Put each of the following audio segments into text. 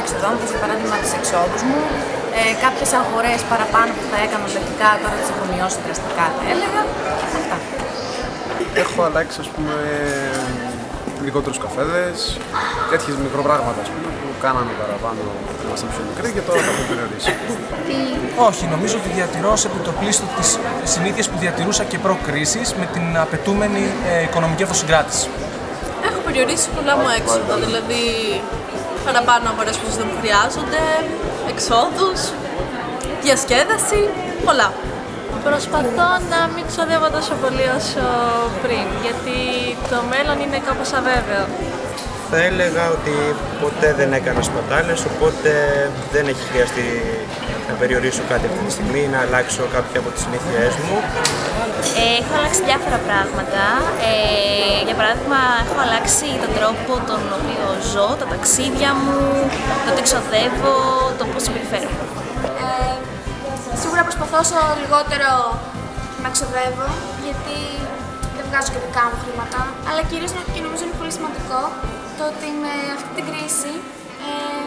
έξοδα, όπως για παράδειγμα τις εξόδους μου, ε, κάποιες αγορές παραπάνω που θα έκανα λογικά, τώρα τις έχω μειώσει δραστικά θα έλεγα, αυτά. Έχω αλλάξει ας πούμε λιγότερους καφέδες, τέτοιες μικροπράγματα ας πούμε, που κάναμε παραπάνω που ήμασταν πιο μικροί και τώρα θα έχω περιορίσει. Όχι, νομίζω ότι διατηρώ σε επιτοπλίστο τις συνήθειες που διατηρούσα και προ-κρίσης με την απαιτούμενη ε, οικονομική αυτοσυγκράτηση. Έχω περιορίσει πολλά μου έξοδα, δηλαδή παραπάνω αγορές που δεν μου χρειάζονται, εξόδους, διασκέδαση, πολλά. Προσπαθώ να μην ξοδεύω τόσο πολύ όσο πριν, γιατί το μέλλον είναι κάπως αβέβαιο. Θα έλεγα ότι ποτέ δεν έκανα σπατάλες, οπότε δεν έχει χρειαστεί να περιορίσω κάτι αυτή τη στιγμή, να αλλάξω κάποια από τις συνήθειές μου. Ε, έχω αλλάξει διάφορα πράγματα. Ε, για παράδειγμα, έχω αλλάξει τον τρόπο τον οποίο ζω, τα ταξίδια μου, το ότι εξοδεύω, το πώς συμπεριφέρομαι. Ε, σίγουρα προσπαθώ όσο λιγότερο να ξοδεύω, γιατί δεν βγάζω και δικά μου χρήματα, αλλά κυρίως και νομίζω είναι πολύ σημαντικό το ότι με αυτή την κρίση ε,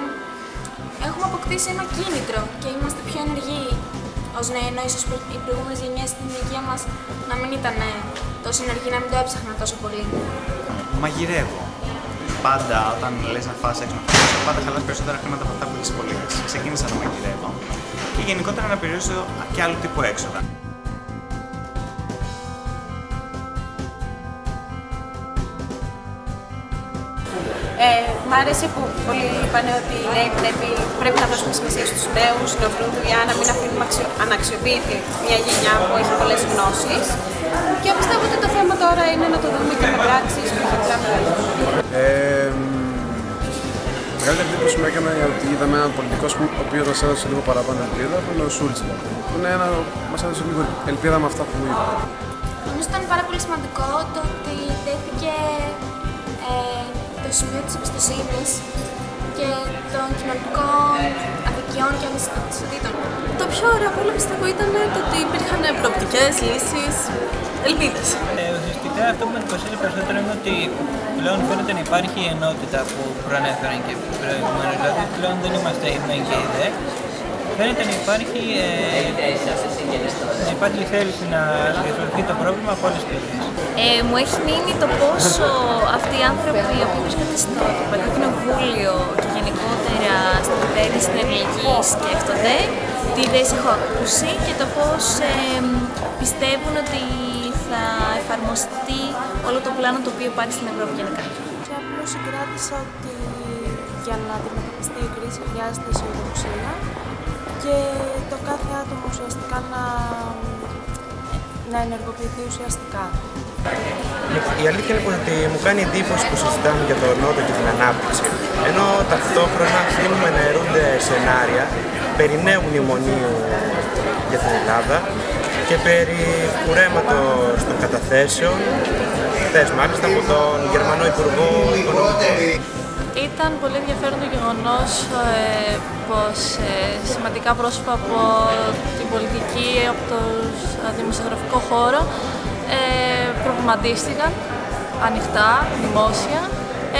έχουμε αποκτήσει ένα κίνητρο και είμαστε πιο ενεργοί ως νέοι, ενώ ίσως οι προηγούμενες γενιές στην ηλικία μας να μην ήταν τόσο ενεργοί, να μην το έψαχναν τόσο πολύ. Μαγειρεύω. Πάντα όταν λες να φας έξω να φας, πάντα χαλάς περισσότερα χρήματα από αυτά που έχεις πολύ. Ξεκίνησα να μαγειρεύω και γενικότερα να περιορίσω και άλλου τύπου έξοδα. Ε, μ' άρεσε που πολλοί είπαν ότι οι νέοι πρέπει, πρέπει να δώσουμε σημασία στους νέους, να βρουν δουλειά, να μην αφήνουμε αναξιοποιηθεί μια γενιά που έχει πολλές γνώσεις. Και πιστεύω ότι το θέμα τώρα είναι να το δούμε και με πράξεις και όχι απλά Ε, μεγαλύτερη εντύπωση μου έκανε ότι είδαμε έναν πολιτικό ο οποίος μας έδωσε λίγο παραπάνω ελπίδα, που είναι ο Σούλτς δηλαδή. Που είναι ένα, μας έδωσε λίγο ελπίδα με αυτά που είπε. Νομίζω ήταν πάρα πολύ σημαντικό το ότι τέθηκε ε, το σημείο της εμπιστοσύνη και των κοινωνικών αδικιών και ανισοτήτων. Το πιο ωραίο από όλα πιστεύω ήταν το ότι υπήρχαν προοπτικές, λύσεις, ελπίδες. Ε, ουσιαστικά αυτό που με εντυπωσίασε περισσότερο είναι ότι πλέον φαίνεται να υπάρχει η ενότητα που προανέφεραν και προηγουμένως. Δηλαδή πλέον δεν είμαστε η ΜΕΝ και η ΔΕ. Φαίνεται να υπάρχει, ε, να υπάρχει θέληση να διορθωθεί το πρόβλημα από όλες τις πλευρές. Ε, μου έχει μείνει το πόσο αυτοί οι άνθρωποι οι οποίοι βρίσκονται στο Ευρωπαϊκό Κοινοβούλιο και γενικότερα στην κυβέρνηση στην ελληνική σκέφτονται, τι ιδέες έχω ακούσει και το πώς ε, πιστεύουν ότι θα εφαρμοστεί όλο το πλάνο το οποίο υπάρχει στην Ευρώπη γενικά. Και απλώς συγκράτησα ότι για να αντιμετωπιστεί η κρίση χρειάζεται αισιοδοξία και το κάθε άτομο ουσιαστικά να, να ενεργοποιηθεί ουσιαστικά. Η αλήθεια είναι ότι μου κάνει εντύπωση που συζητάμε για το Νότο και την ανάπτυξη, ενώ ταυτόχρονα αφήνουμε να ερούνται σενάρια περί νέου μνημονίου για την Ελλάδα και περί κουρέματος των καταθέσεων, χθες μάλιστα από τον Γερμανό Υπουργό Οικονομικών. Ήταν πολύ ενδιαφέρον το γεγονός ε, πως ε, σημαντικά πρόσωπα από την πολιτική, από το δημοσιογραφικό χώρο ε, προβληματίστηκαν ανοιχτά, δημόσια,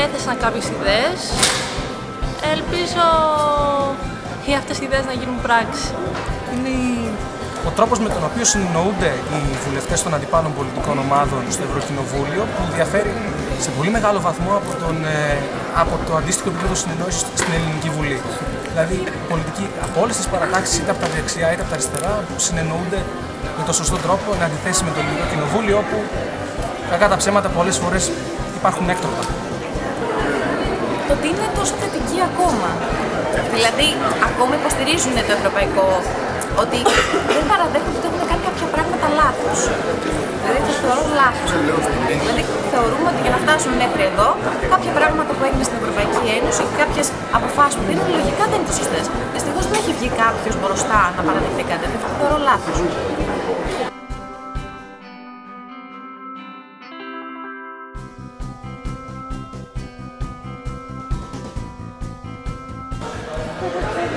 έθεσαν κάποιες ιδέες. Ελπίζω οι αυτές οι ιδέες να γίνουν πράξη. Είναι ο τρόπος με τον οποίο συνεννοούνται οι βουλευτές των αντιπάλων πολιτικών ομάδων στο Ευρωκοινοβούλιο που διαφέρει σε πολύ μεγάλο βαθμό από, τον, ε, από το αντίστοιχο επίπεδο συνεννόησης στην Ελληνική Βουλή. Δηλαδή, πολιτικοί από όλες τις παρατάξεις, είτε από τα δεξιά είτε από τα αριστερά, συνεννοούνται με τον σωστό τρόπο, εν αντιθέσει με το Ελληνικό Κοινοβούλιο, όπου κακά τα ψέματα πολλές φορές υπάρχουν έκτορα. Το ότι είναι τόσο θετικοί ακόμα; Δηλαδή, ακόμα υποστηρίζουν το ευρωπαϊκό ότι δεν παραδέχονται ότι έχουν κάνει κάποια πράγματα λάθος. Δηλαδή, το θεωρώ λάθος. Δηλαδή, θεωρούμε ότι για να φτάσουν μέχρι εδώ, κάποια πράγματα που έγιναν στην Ευρωπαϊκή Ένωση και κάποιες αποφάσεις που δίνουν λογικά δεν είναι σωστές. Δυστυχώς δεν έχει βγει κάποιος μπροστά να παραδεχτεί κάτι τέτοιο. Το θεωρώ λάθος.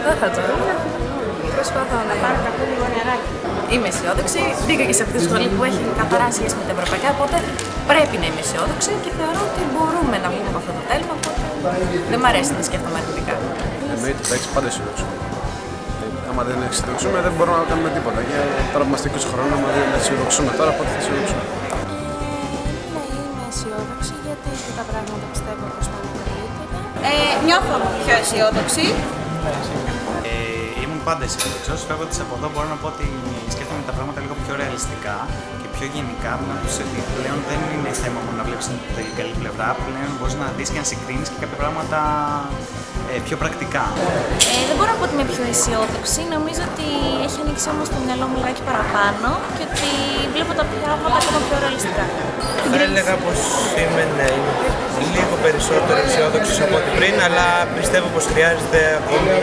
Δεν θα τσακώ. Προσπαθώ να πάρω κάποιο λίγο νεράκι. Είμαι αισιόδοξη. Μπήκα και σε αυτή τη σχολή που έχει καθαρά σχέση με τα ευρωπαϊκά, οπότε πρέπει να είμαι αισιόδοξη και θεωρώ ότι μπορούμε να βγούμε από αυτό το τέλμα. Οπότε δεν μ' αρέσει να σκέφτομαι αρνητικά. εννοείται θα έχεις πάντα αισιοδοξία. Ε, άμα δεν αισιοδοξούμε δεν μπορούμε να κάνουμε τίποτα. Και τώρα που είμαστε 20 χρόνια, άμα δεν αισιοδοξούμε τώρα, πότε θα αισιοδοξούμε. Ναι, είμαι αισιόδοξη γιατί και τα πράγματα πιστεύω πως πάνε καλύτερα. Ε, νιώθω πιο αισιόδοξη. Ε, ήμουν πάντα αισιόδοξο. Φεύγοντας από εδώ, μπορώ να πω ότι σκέφτομαι τα πράγματα λίγο πιο ρεαλιστικά και πιο γενικά. Με άποψη ότι πλέον δεν είναι θέμα μόνο να βλέπεις την καλή πλευρά. Πλέον μπορείς να δεις και να συγκρίνεις και κάποια πράγματα ε, πιο πρακτικά. Ε, δεν μπορώ να πω ότι είμαι πιο αισιόδοξη. Νομίζω ότι έχει ανοίξει όμως το μυαλό μου λιγάκι παραπάνω και ότι βλέπω τα πράγματα ακόμα πιο ρεαλιστικά. Θα έλεγα πως είμαι, ναι, είμαι λίγο περισσότερο αισιόδοξος από ό,τι πριν, αλλά πιστεύω πως χρειάζεται ακόμη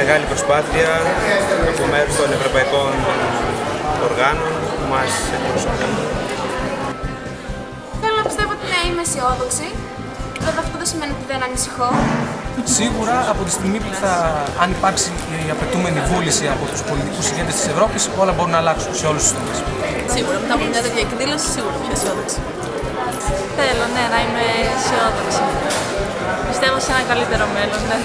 μεγάλη προσπάθεια από μέρους των ευρωπαϊκών οργάνων που μας εκπροσωπούν. Θέλω να πιστεύω ότι ναι, είμαι αισιόδοξη. Βέβαια αυτό δεν σημαίνει ότι δεν ανησυχώ. Σίγουρα από τη στιγμή που θα, αν υπάρξει η απαιτούμενη βούληση από τους πολιτικούς ηγέτες της Ευρώπης, όλα μπορούν να αλλάξουν σε όλους τους τομείς. Σίγουρα, μετά από μια τέτοια εκδήλωση, σίγουρα πιο αισιόδοξη. Θέλω, ναι, να είμαι αισιόδοξη. Πιστεύω σε ένα καλύτερο μέλλον, ναι.